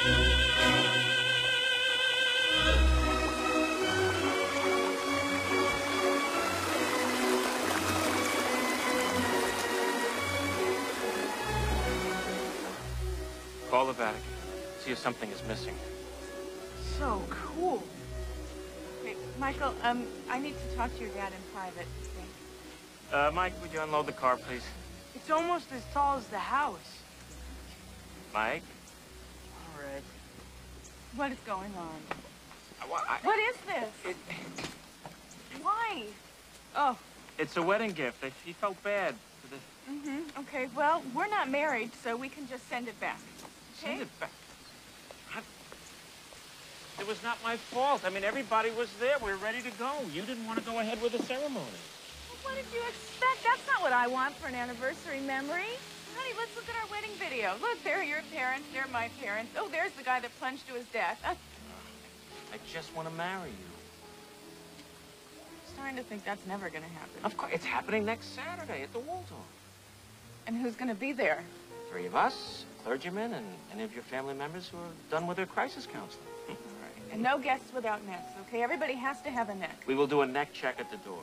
Call the Vatican. See if something is missing. So cool. Hey, Michael, um, I need to talk to your dad in private. Uh, Mike, would you unload the car, please? It's almost as tall as the house. Mike? What is going on? I, I, What is this? it, Why? Oh, it's a wedding gift. I, he felt bad. For the, mm-hmm. Okay, well, we're not married, so we can just send it back. Okay? Send it back. I- It was not my fault. I mean, everybody was there. We were ready to go. You didn't want to go ahead with the ceremony. Well, what did you expect? That's not what I want for an anniversary memory. Honey, let's look at our wedding video. Look, there are your parents, there are my parents. Oh, there's the guy that plunged to his death. I'm I just want to marry you. I'm starting to think that's never gonna happen. Of course, it's happening next Saturday at the Waldorf. And who's gonna be there? Three of us, clergymen, and any of your family members who are done with their crisis counseling. All right. And no guests without necks, okay? Everybody has to have a neck. we will do a neck check at the door.